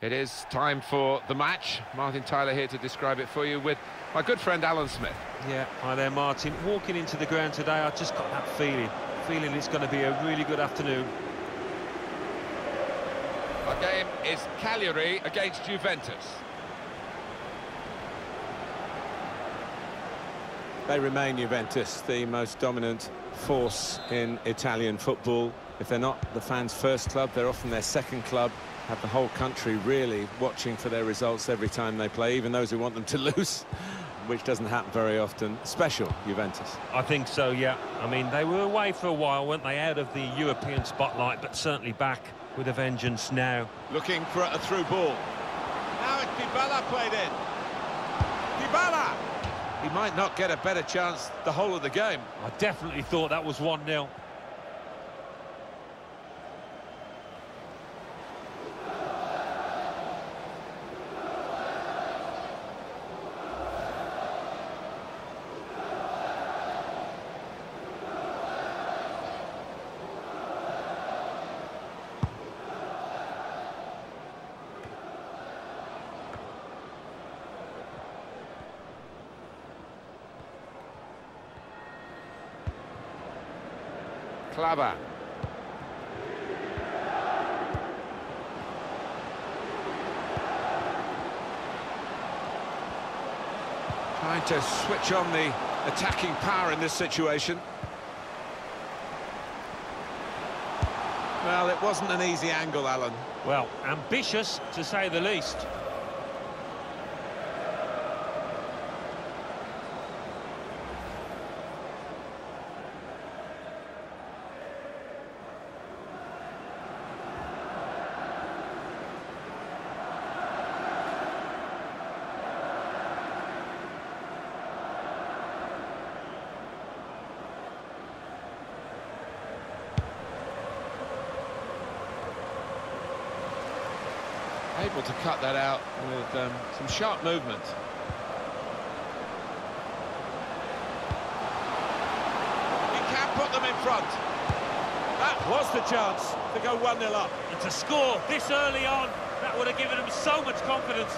It is time for the match. Martin Tyler here to describe it for you with my good friend Alan Smith. Yeah, hi there, Martin. Walking into the ground today, I just got that feeling. Feeling it's going to be a really good afternoon. Our game is Cagliari against Juventus. They remain Juventus, the most dominant force in Italian football. If they're not the fans' first club, they're often their second club. Have the whole country really watching for their results every time they play, even those who want them to lose, which doesn't happen very often. Special, Juventus. I think so, yeah. I mean, they were away for a while, weren't they, out of the European spotlight, but certainly back with a vengeance now. Looking for a through ball. Now it's Dybala played in. Dybala! He might not get a better chance the whole of the game. I definitely thought that was 1-0. Klaba. Trying to switch on the attacking power in this situation. Well, it wasn't an easy angle, Alan. Well, ambitious, to say the least. Able to cut that out with um, some sharp movement. He can put them in front. That was the chance to go 1-0 up. And to score this early on, that would have given them so much confidence.